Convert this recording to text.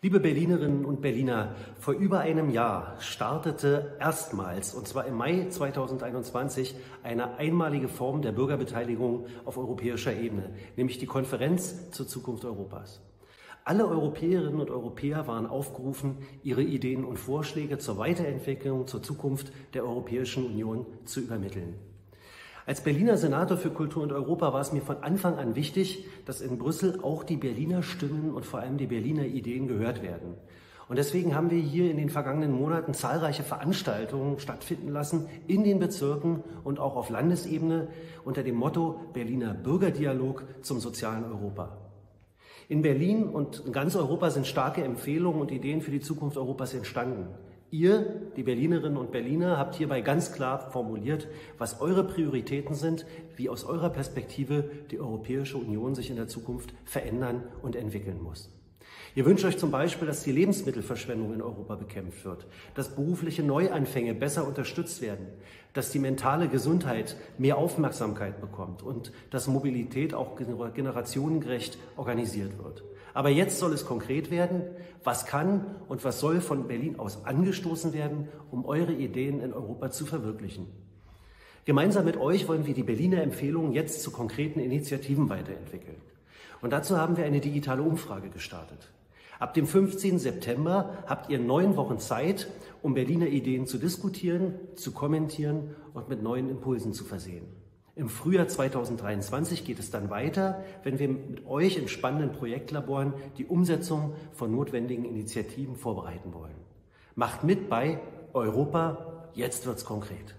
Liebe Berlinerinnen und Berliner, vor über einem Jahr startete erstmals, und zwar im Mai 2021, eine einmalige Form der Bürgerbeteiligung auf europäischer Ebene, nämlich die Konferenz zur Zukunft Europas. Alle Europäerinnen und Europäer waren aufgerufen, ihre Ideen und Vorschläge zur Weiterentwicklung, zur Zukunft der Europäischen Union zu übermitteln. Als Berliner Senator für Kultur und Europa war es mir von Anfang an wichtig, dass in Brüssel auch die Berliner Stimmen und vor allem die Berliner Ideen gehört werden. Und deswegen haben wir hier in den vergangenen Monaten zahlreiche Veranstaltungen stattfinden lassen in den Bezirken und auch auf Landesebene unter dem Motto Berliner Bürgerdialog zum sozialen Europa. In Berlin und in ganz Europa sind starke Empfehlungen und Ideen für die Zukunft Europas entstanden. Ihr, die Berlinerinnen und Berliner, habt hierbei ganz klar formuliert, was eure Prioritäten sind, wie aus eurer Perspektive die Europäische Union sich in der Zukunft verändern und entwickeln muss. Ihr wünscht euch zum Beispiel, dass die Lebensmittelverschwendung in Europa bekämpft wird, dass berufliche Neuanfänge besser unterstützt werden, dass die mentale Gesundheit mehr Aufmerksamkeit bekommt und dass Mobilität auch generationengerecht organisiert wird. Aber jetzt soll es konkret werden. Was kann und was soll von Berlin aus angestoßen werden, um eure Ideen in Europa zu verwirklichen? Gemeinsam mit euch wollen wir die Berliner Empfehlungen jetzt zu konkreten Initiativen weiterentwickeln. Und dazu haben wir eine digitale Umfrage gestartet. Ab dem 15. September habt ihr neun Wochen Zeit, um Berliner Ideen zu diskutieren, zu kommentieren und mit neuen Impulsen zu versehen. Im Frühjahr 2023 geht es dann weiter, wenn wir mit euch in spannenden Projektlaboren die Umsetzung von notwendigen Initiativen vorbereiten wollen. Macht mit bei Europa, jetzt wird's konkret.